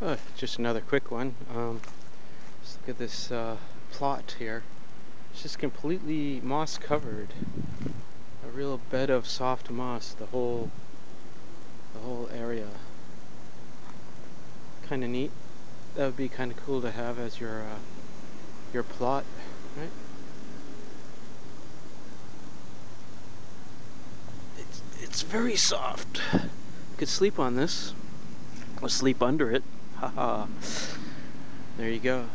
Oh, just another quick one. Um, just look at this uh, plot here. It's just completely moss covered. A real bed of soft moss, the whole the whole area. Kind of neat. That would be kind of cool to have as your uh, your plot, right? It's it's very soft. You could sleep on this or sleep under it. There you go.